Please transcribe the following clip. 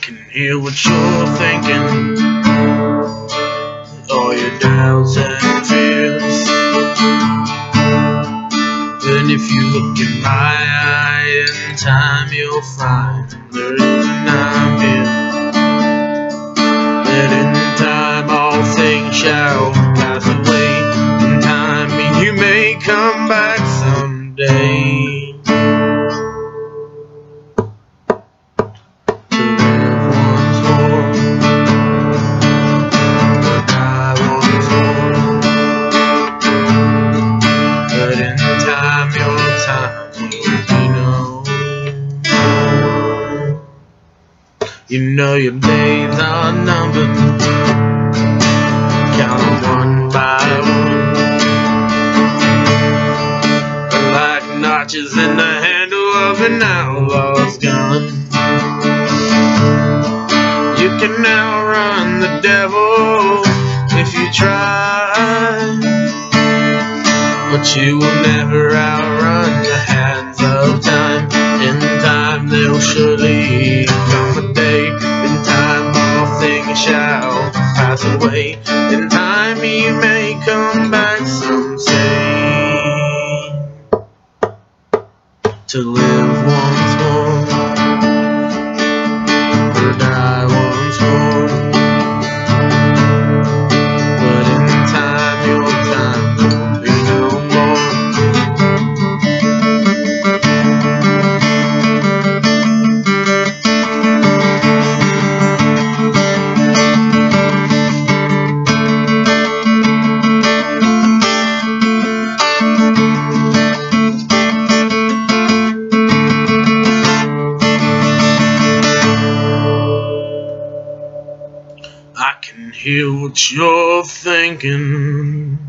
can hear what you're thinking. All your doubts and fears. And if you look in my eye in time, you'll find there is an I'm here. That in time all things shall pass away. In time you may come back You know your days are numbered. Count them one by one. Like notches in the handle of an outlaw's gun. You can outrun the devil if you try. But you will never outrun the hands of time. Away. In time he may come back someday to live once more I can hear what you're thinking.